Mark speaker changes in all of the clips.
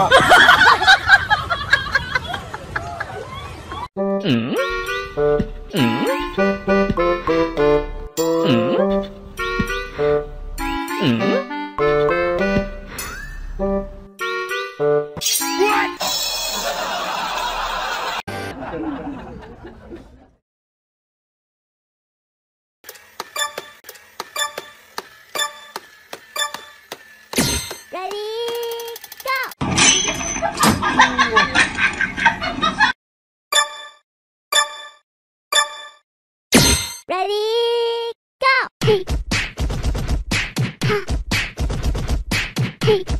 Speaker 1: 吗？
Speaker 2: 嗯嗯
Speaker 3: Ready, go!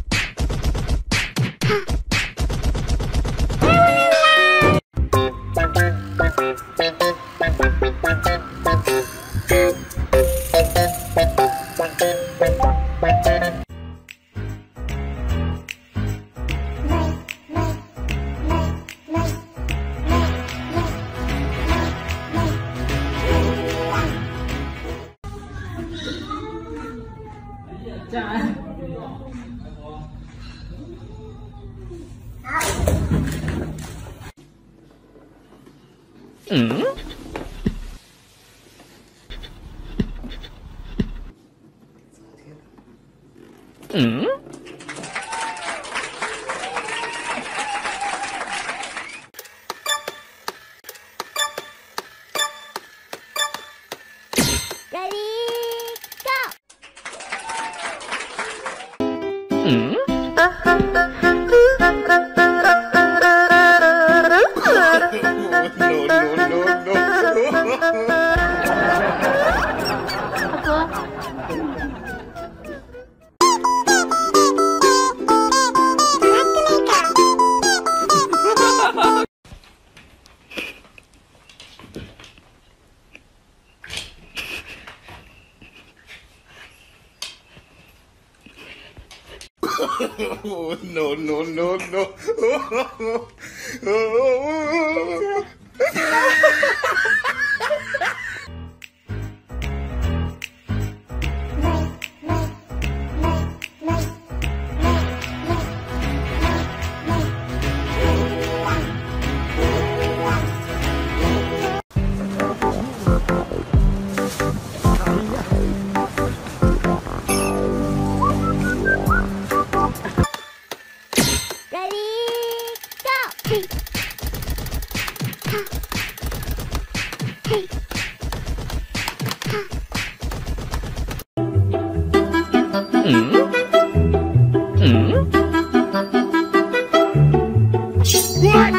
Speaker 2: Mm? Mm?
Speaker 3: Ready, go!
Speaker 2: Mm?
Speaker 1: No, no. No, no, no, no. Ready, 嗯
Speaker 3: 嗯，乖。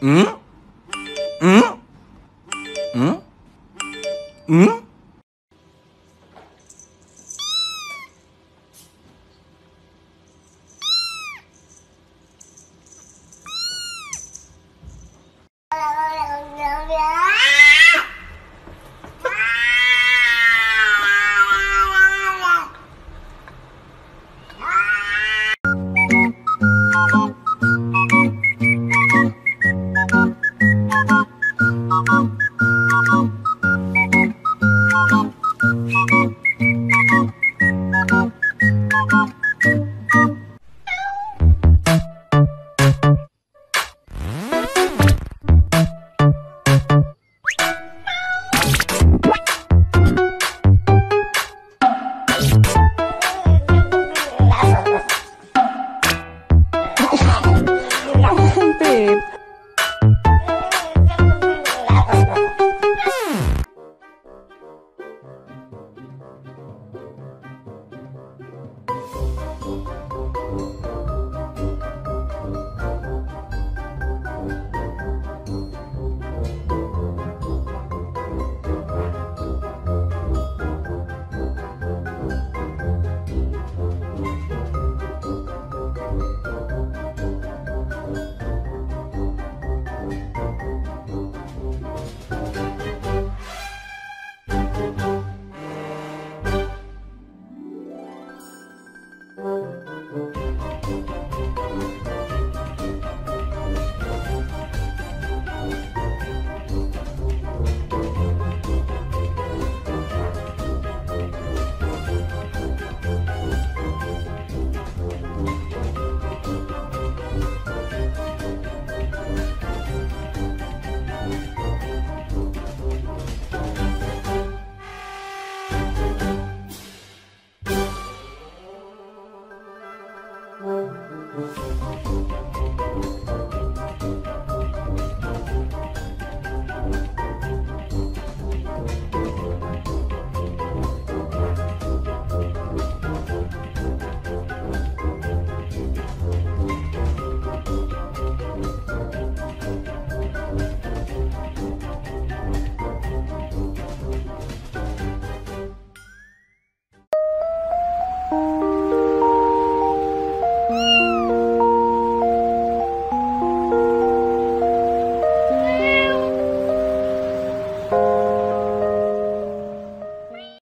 Speaker 2: 嗯嗯
Speaker 1: 嗯嗯。